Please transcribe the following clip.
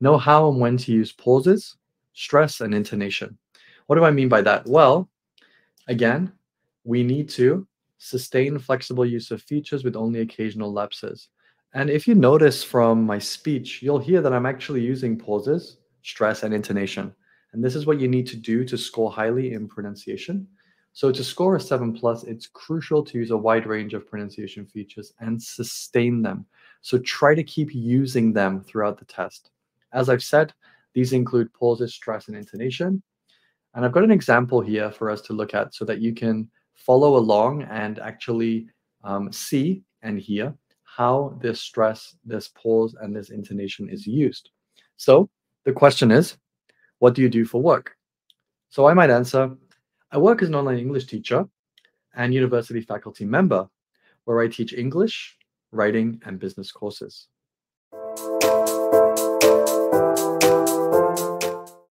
Know how and when to use pauses, stress, and intonation. What do I mean by that? Well, again, we need to sustain flexible use of features with only occasional lapses. And if you notice from my speech, you'll hear that I'm actually using pauses, stress, and intonation. And this is what you need to do to score highly in pronunciation. So to score a 7 plus, it's crucial to use a wide range of pronunciation features and sustain them. So try to keep using them throughout the test. As I've said, these include pauses, stress, and intonation. And I've got an example here for us to look at so that you can follow along and actually um, see and hear how this stress, this pause, and this intonation is used. So the question is, what do you do for work? So I might answer, I work as an online English teacher and university faculty member, where I teach English, writing, and business courses.